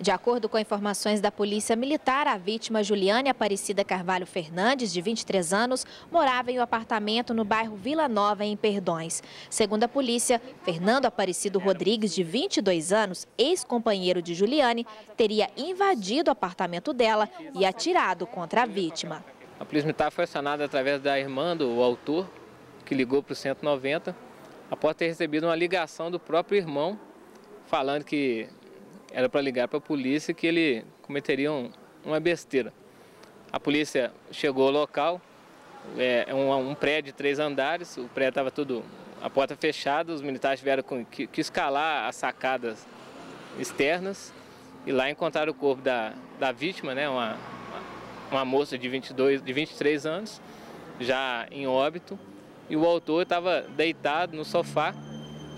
De acordo com informações da Polícia Militar, a vítima Juliane Aparecida Carvalho Fernandes, de 23 anos, morava em um apartamento no bairro Vila Nova, em Perdões. Segundo a polícia, Fernando Aparecido Rodrigues, de 22 anos, ex-companheiro de Juliane, teria invadido o apartamento dela e atirado contra a vítima. A Polícia Militar foi acionada através da irmã do autor, que ligou para o 190, após ter recebido uma ligação do próprio irmão, falando que era para ligar para a polícia que ele cometeria um, uma besteira. A polícia chegou ao local, é, é um, um prédio de três andares, o prédio estava tudo, a porta fechada, os militares tiveram que, que escalar as sacadas externas e lá encontraram o corpo da, da vítima, né, uma, uma moça de, 22, de 23 anos, já em óbito, e o autor estava deitado no sofá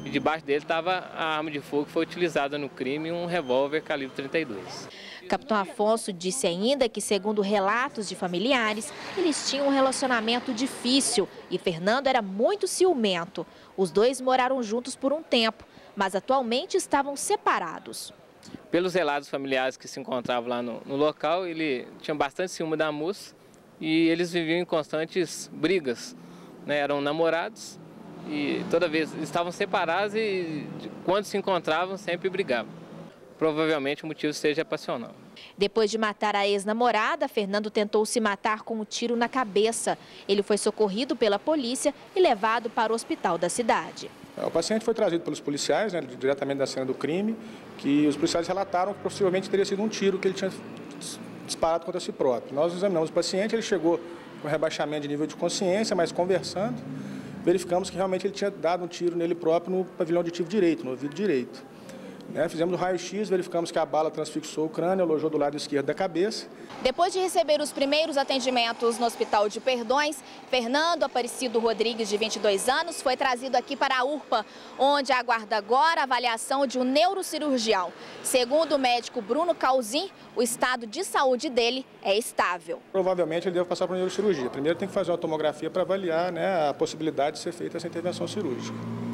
e debaixo dele estava a arma de fogo que foi utilizada no crime, um revólver calibre 32. Capitão Afonso disse ainda que, segundo relatos de familiares, eles tinham um relacionamento difícil e Fernando era muito ciumento. Os dois moraram juntos por um tempo, mas atualmente estavam separados. Pelos relatos familiares que se encontravam lá no, no local, ele tinha bastante ciúme da moça e eles viviam em constantes brigas. Né? Eram namorados e toda vez estavam separados e quando se encontravam sempre brigavam. Provavelmente o motivo seja passional. Depois de matar a ex-namorada, Fernando tentou se matar com um tiro na cabeça. Ele foi socorrido pela polícia e levado para o hospital da cidade. O paciente foi trazido pelos policiais, né, diretamente da cena do crime, que os policiais relataram que possivelmente teria sido um tiro que ele tinha disparado contra si próprio. Nós examinamos o paciente, ele chegou com rebaixamento de nível de consciência, mas conversando, verificamos que realmente ele tinha dado um tiro nele próprio no pavilhão auditivo direito, no ouvido direito. Né? Fizemos o raio-x, verificamos que a bala transfixou o crânio, alojou do lado esquerdo da cabeça. Depois de receber os primeiros atendimentos no Hospital de Perdões, Fernando Aparecido Rodrigues, de 22 anos, foi trazido aqui para a URPA, onde aguarda agora a avaliação de um neurocirurgião. Segundo o médico Bruno Calzin, o estado de saúde dele é estável. Provavelmente ele deve passar para neurocirurgia. Primeiro tem que fazer uma tomografia para avaliar né, a possibilidade de ser feita essa intervenção cirúrgica.